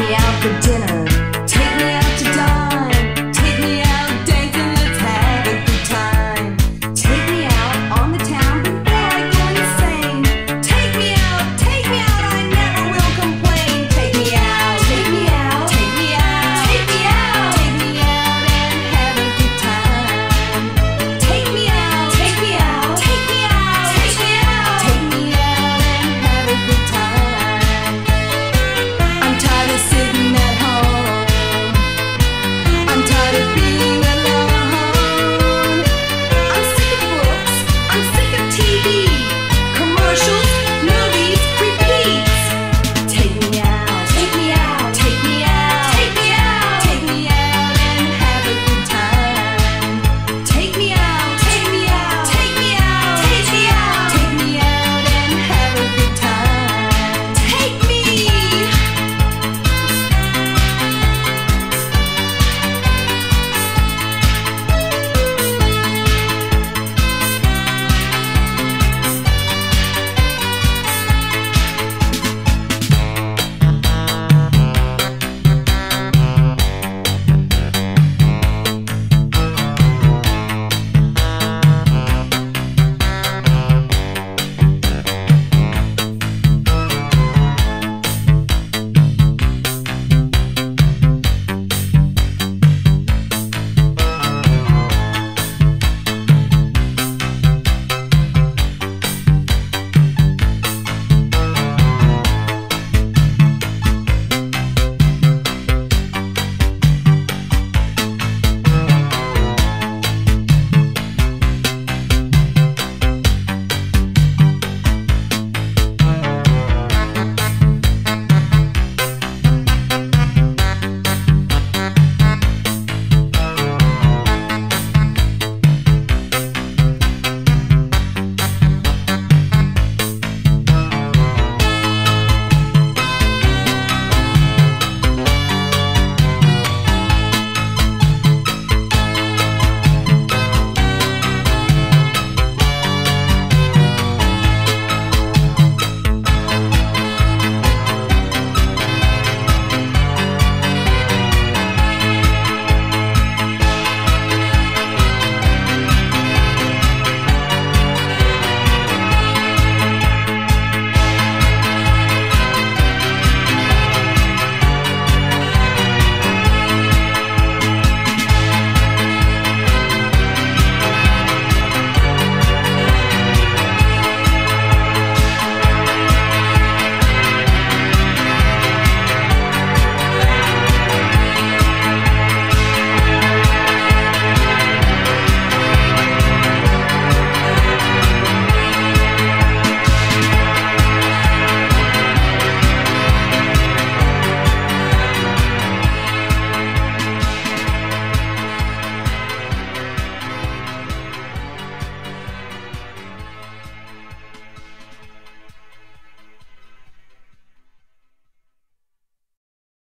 me out for dinner.